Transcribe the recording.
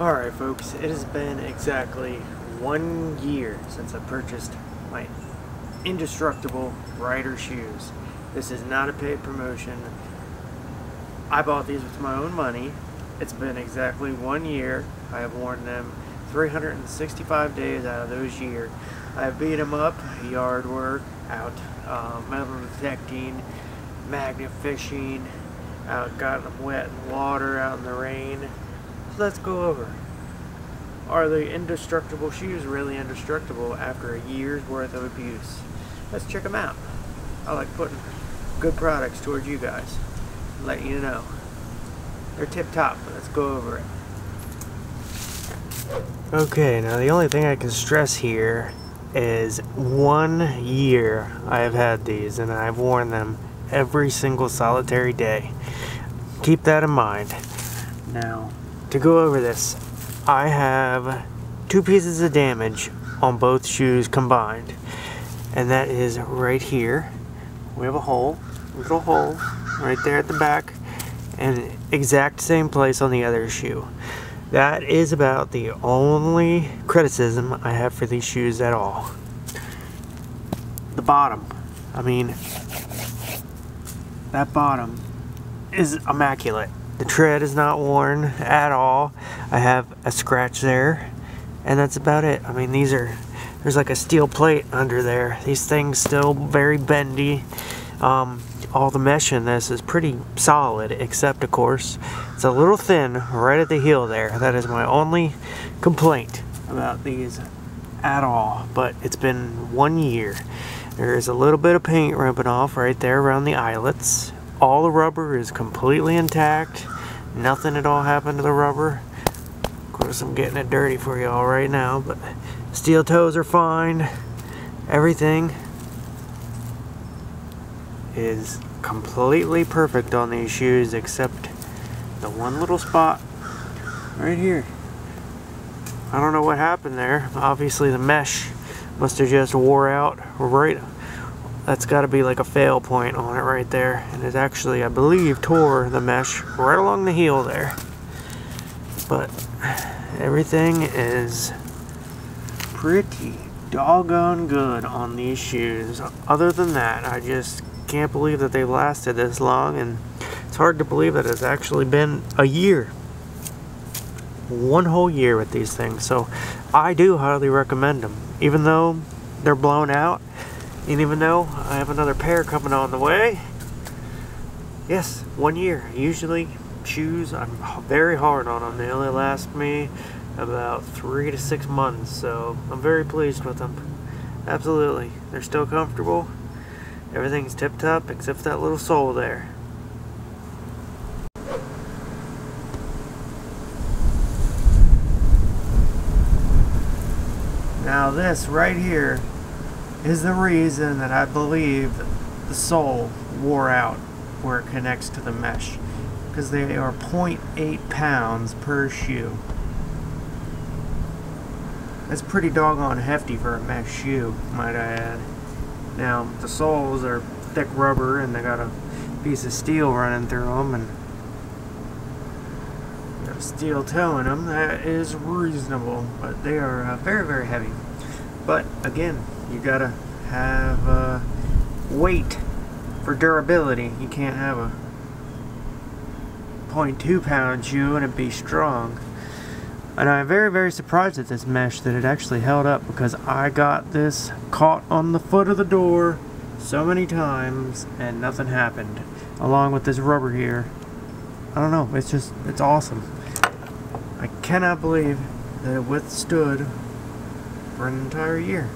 Alright folks, it has been exactly one year since I purchased my indestructible Ryder shoes. This is not a paid promotion. I bought these with my own money. It's been exactly one year. I have worn them 365 days out of those years. I've beat them up, yard work, out uh, metal detecting, magnet fishing, out gotten them wet in water, out in the rain let's go over. Are the indestructible shoes really indestructible after a year's worth of abuse? Let's check them out. I like putting good products towards you guys. Let you know. They're tip top. Let's go over it. Okay, now the only thing I can stress here is one year I have had these and I've worn them every single solitary day. Keep that in mind. Now, to go over this, I have two pieces of damage on both shoes combined. And that is right here. We have a hole, little hole, right there at the back. And exact same place on the other shoe. That is about the only criticism I have for these shoes at all. The bottom. I mean, that bottom is immaculate. The tread is not worn at all. I have a scratch there and that's about it. I mean these are there's like a steel plate under there. These things still very bendy. Um, all the mesh in this is pretty solid except of course it's a little thin right at the heel there. That is my only complaint about these at all but it's been one year. There is a little bit of paint rubbing off right there around the eyelets all the rubber is completely intact. Nothing at all happened to the rubber. Of course, I'm getting it dirty for y'all right now, but steel toes are fine. Everything is completely perfect on these shoes except the one little spot right here. I don't know what happened there. Obviously the mesh must have just wore out right that's got to be like a fail point on it right there. And it actually, I believe, tore the mesh right along the heel there. But everything is pretty doggone good on these shoes. Other than that, I just can't believe that they lasted this long. And it's hard to believe that it's actually been a year. One whole year with these things. So I do highly recommend them. Even though they're blown out, and even though I have another pair coming on the way, yes, one year. Usually shoes, I'm very hard on them. They only last me about three to six months, so I'm very pleased with them. Absolutely. They're still comfortable. Everything's tip-top except that little sole there. Now this right here is the reason that I believe the sole wore out where it connects to the mesh because they are 0.8 pounds per shoe. That's pretty doggone hefty for a mesh shoe, might I add. Now, the soles are thick rubber and they got a piece of steel running through them and steel toe in them. That is reasonable, but they are uh, very, very heavy. But again, you gotta have uh, weight for durability. You can't have a 0.2 pound shoe and it be strong. And I'm very, very surprised at this mesh that it actually held up because I got this caught on the foot of the door so many times and nothing happened. Along with this rubber here. I don't know, it's just, it's awesome. I cannot believe that it withstood for an entire year.